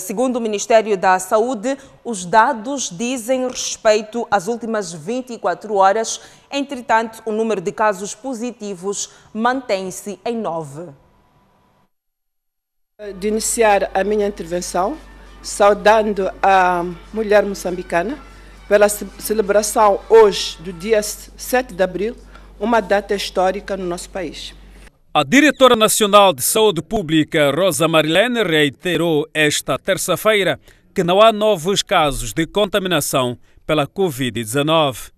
Segundo o Ministério da Saúde, os dados dizem respeito às últimas 24 horas. Entretanto, o número de casos positivos mantém-se em 9. De iniciar a minha intervenção, saudando a mulher moçambicana pela celebração hoje do dia 7 de abril, uma data histórica no nosso país. A diretora nacional de saúde pública, Rosa Marilene, reiterou esta terça-feira que não há novos casos de contaminação pela Covid-19.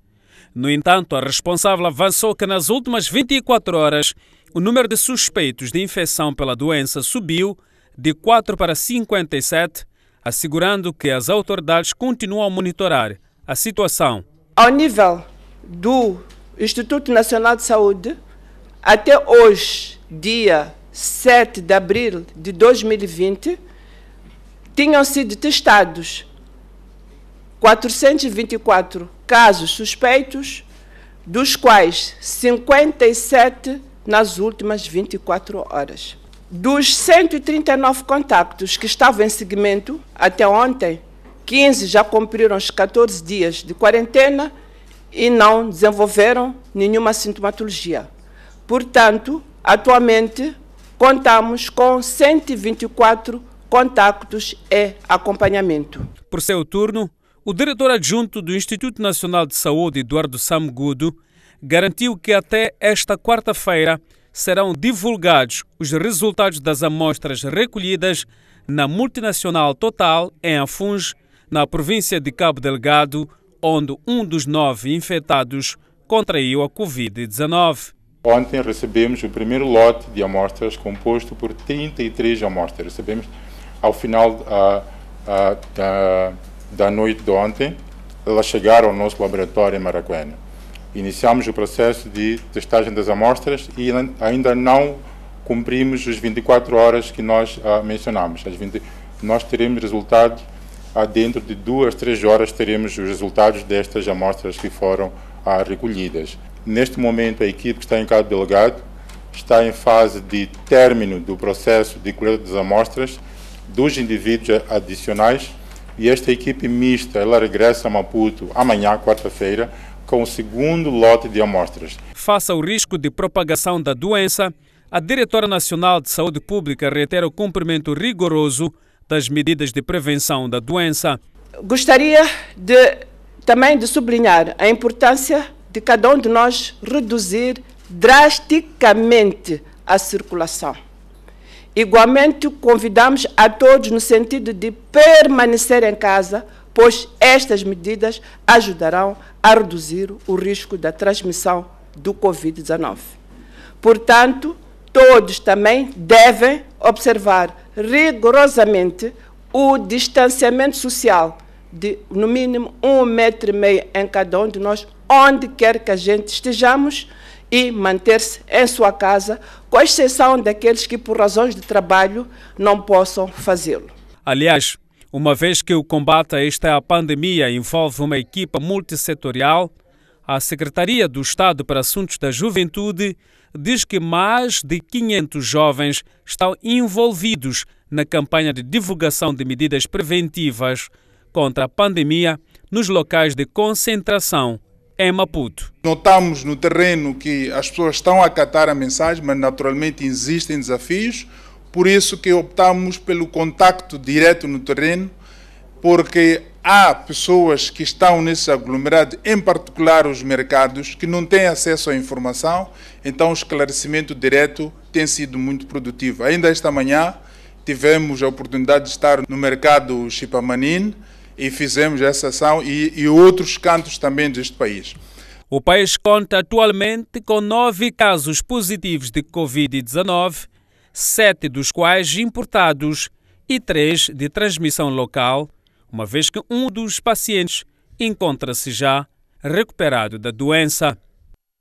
No entanto, a responsável avançou que nas últimas 24 horas o número de suspeitos de infecção pela doença subiu de 4 para 57, assegurando que as autoridades continuam a monitorar a situação. Ao nível do Instituto Nacional de Saúde, até hoje, dia 7 de abril de 2020, tinham sido testados 424 casos suspeitos, dos quais 57 nas últimas 24 horas. Dos 139 contactos que estavam em seguimento até ontem, 15 já cumpriram os 14 dias de quarentena e não desenvolveram nenhuma sintomatologia. Portanto, atualmente contamos com 124 contactos e acompanhamento. Por seu turno, o diretor adjunto do Instituto Nacional de Saúde, Eduardo Samgudo, garantiu que até esta quarta-feira serão divulgados os resultados das amostras recolhidas na multinacional Total, em Afuns, na província de Cabo Delgado, onde um dos nove infectados contraiu a Covid-19. Ontem recebemos o primeiro lote de amostras composto por 33 amostras. Recebemos ao final uh, uh, da, da noite de ontem, elas chegaram ao nosso laboratório em Maracuena. Iniciamos o processo de testagem das amostras e ainda não cumprimos as 24 horas que nós uh, mencionamos. 20, nós teremos resultados dentro de duas, três horas teremos os resultados destas amostras que foram recolhidas. Neste momento, a equipe que está em Cabo Delegado está em fase de término do processo de coleta das amostras dos indivíduos adicionais e esta equipe mista ela regressa a Maputo amanhã, quarta-feira, com o segundo lote de amostras. Face ao risco de propagação da doença, a Diretora Nacional de Saúde Pública reitera o cumprimento rigoroso das medidas de prevenção da doença. Gostaria de, também de sublinhar a importância de cada um de nós reduzir drasticamente a circulação. Igualmente, convidamos a todos no sentido de permanecer em casa, pois estas medidas ajudarão a reduzir o risco da transmissão do Covid-19. Portanto, todos também devem observar rigorosamente o distanciamento social de, no mínimo, um metro e meio em cada um de nós, onde quer que a gente estejamos, e manter-se em sua casa, com exceção daqueles que, por razões de trabalho, não possam fazê-lo. Aliás, uma vez que o combate a esta pandemia envolve uma equipa multissetorial, a Secretaria do Estado para Assuntos da Juventude diz que mais de 500 jovens estão envolvidos na campanha de divulgação de medidas preventivas contra a pandemia nos locais de concentração em Maputo. Notamos no terreno que as pessoas estão a acatar a mensagem, mas naturalmente existem desafios, por isso que optamos pelo contacto direto no terreno, porque há pessoas que estão nesses aglomerados, em particular os mercados, que não têm acesso à informação, então o esclarecimento direto tem sido muito produtivo. Ainda esta manhã tivemos a oportunidade de estar no mercado Chipamanin e fizemos essa ação e, e outros cantos também deste país. O país conta atualmente com nove casos positivos de Covid-19, sete dos quais importados e três de transmissão local uma vez que um dos pacientes encontra-se já recuperado da doença.